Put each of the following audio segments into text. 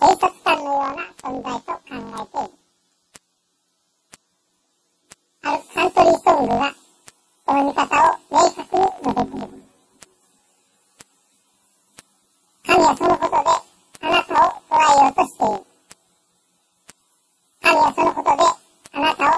警察官のような存在と考えている。あるカントリーソングは、その見方を明確に述べている。神はそのことで、あなたを捉えようとしている。神はそのことで、あなたを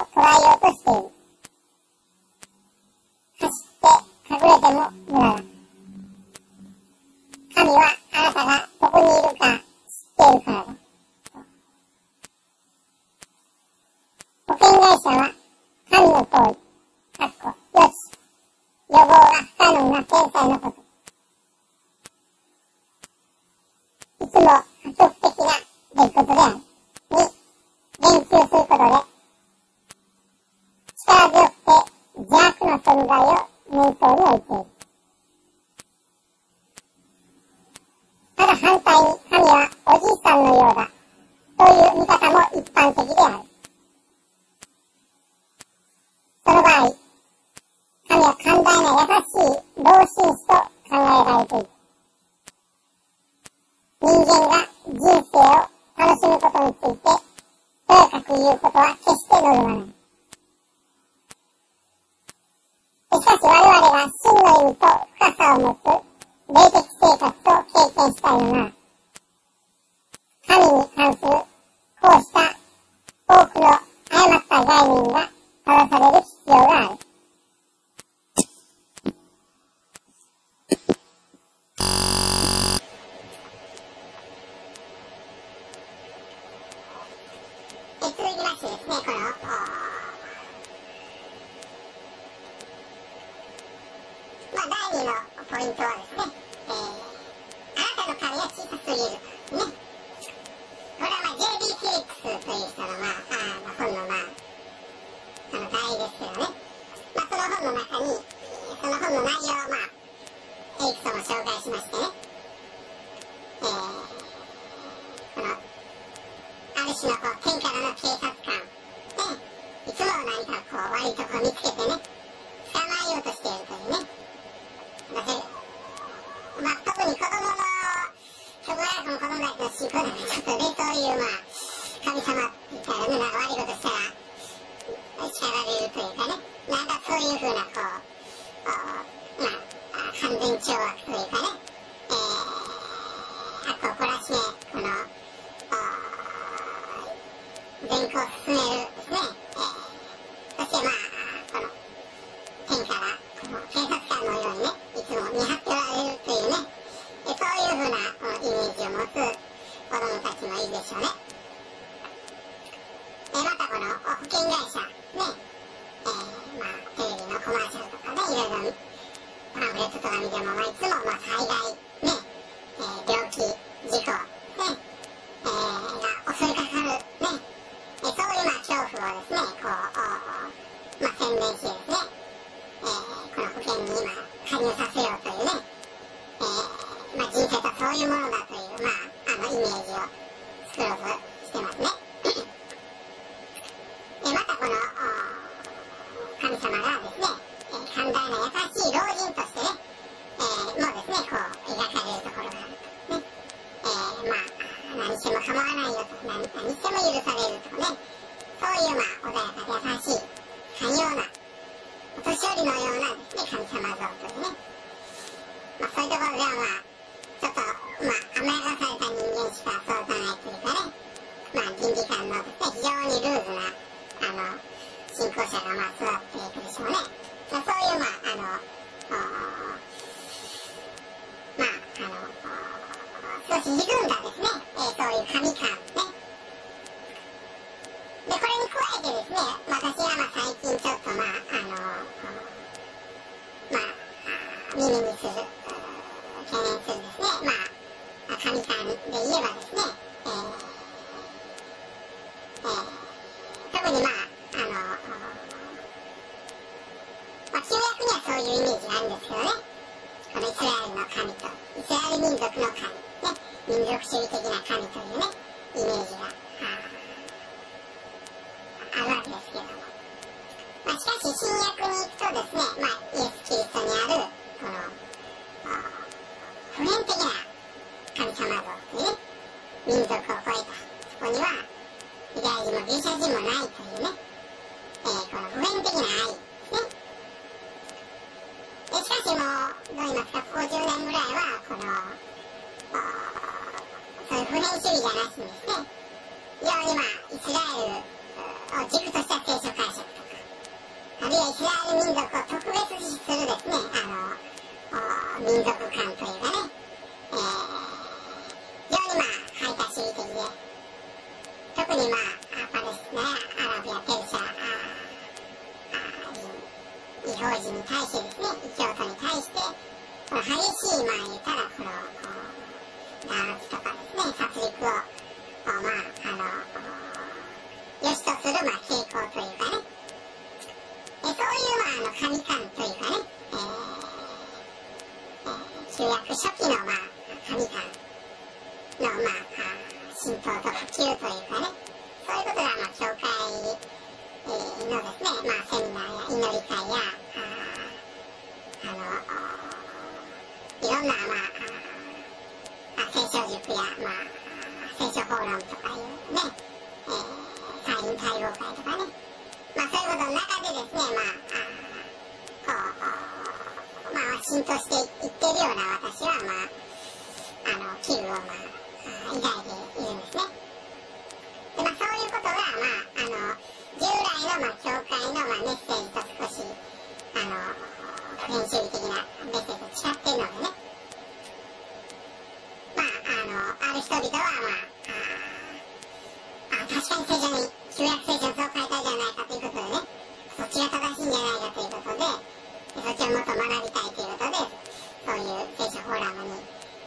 な天才のこと。いつも破局的な出来事である。に、言及することで、力強くて邪悪な存在を念頭に置いている。ただ反対に神はおじいさんのようだという見方も一般的である。とやかく言うことは決して望まない。しかし我々が真の意味と深さを持つ霊的生活と経験したいのは、神に関するこうした多くの誤った概念が正される必要がある。すぎる。ね。これはまあ、J.B. フィリップスという人の、まあ、あの本の、まあ、あの、題ですけどね。まあ、その本の中に、その本の内容を、まあ、エイクソも紹介しましてね。えー、この、ある種のこう、天からの警察官で、いつも何かこう、悪いとこを見つけてね、捕まえようとしているというね。まあ、特に子供の、小学校の子供たちの信仰だとちょっとね、そういう、まあ、神様みたいなね、なんか悪いことしたら、叱られるというかね、なんかそういうふうな、こう、まあ、完全懲悪というかね、えー、悪を懲らしめ、この、善行を進めるの、神様がですね、えー、寛大な優しい老人としてね、えー、もうですね、こう、描かれるところがあると。ね。えー、まあ、何しても構わないよと、何何しても許されるとかね、そういう、まあ、穏やかで優しい、寛容な、お年寄りのようなですね、神様像というね。まあ、そういうところではまあ、ちょっと、まあ、甘やかされた人間しかそうさないというかね、まあ、倫理観のですね、非常にルーズな、信仰者がまあ、育ってくでしょうね。そういう、まあ、あの、まあ、あの、少し歪んだですね、えー、そういう神観ね。で、これに加えてですね、私がまあ最近ちょっとまあ、あの、まあ、耳にする、懸念するですね、まあ、神観で言えばですね、族の神、ね、民族主義的な神というね、イメージがあるわけですけども。まあ、しかし、新約に行くとですね、まあ、イエス・キリストにある、この、普遍的な神様像というね、民族を超えた、そこには、ユダヤ人もギリシャ人もないというね、えー、この普遍的な愛ですね。しかしもう、どう言いますか、50年ぐらいは、この、主義じゃなしにですね非常にまあイスラエルを軸とした聖書解釈とかあるいはイスラエル民族を特別視するですねあの民族観というかね、えー、非常にまあ排他主義的で特にまあパレスチナやアラブやペルシャ人異邦人に対してですね異教徒に対してこの激しいまあ言ったらこのですね殺戮をまああの良しとするまあ傾向というかねえそういうまああの神観というかね、えーえー、旧約初期のまあ神観のまあ浸透と普及というかねそういうことがまあ教会、えー、のですねまあセミナーや祈り会やあのいろんなまあ聖書塾やまあ聖書法論とかいうね、えー、会員対応会とかねまあそういうことの中でですねまあこうまあ浸透していってるような私はまああの器具をまあ抱いているんですね。でまあそういうことがまああの従来のまあ教会のまあメッセージと少しあの普遍主義的なメッセージと違っているのでねある人々はまああ確かに聖書に旧約聖書をそう書いたじゃないかということでねそっちが正しいんじゃないかということでそっちをもっと学びたいということでそういう聖書フォーラムに、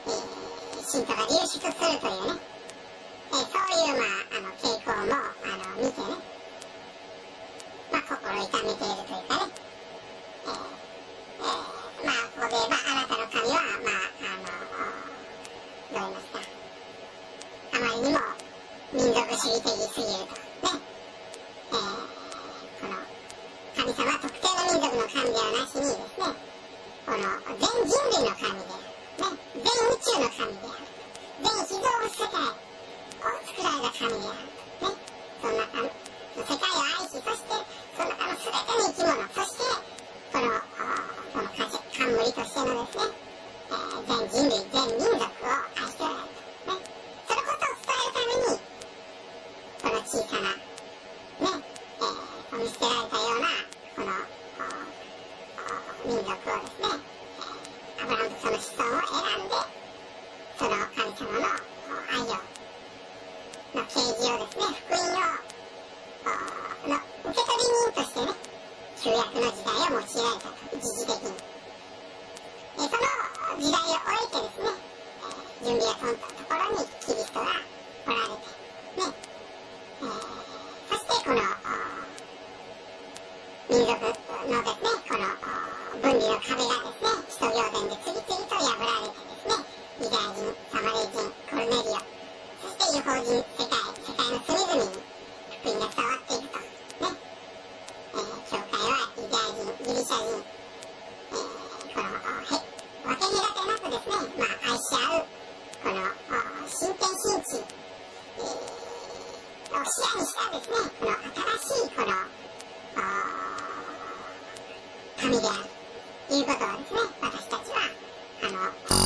えー信徒が流出するというね、神である。全秘蔵世界を作られた神である。ねその中の世界を愛し、そしてその中の全ての生き物、そしてこの、この冠としてのですね、えー、全人類、全民族を愛しておられる。ね、そのことを伝えるために、この小さな、してね旧約の時代を用いられたと一時的に。その時代を終えてですねえ準備が整ったところにキリストが来られてね、え、そしてこの民族のですねこの分離の壁がですね新天新地、えー、を視野にしたですねこの新しいこの神であるということをですね私たちはあの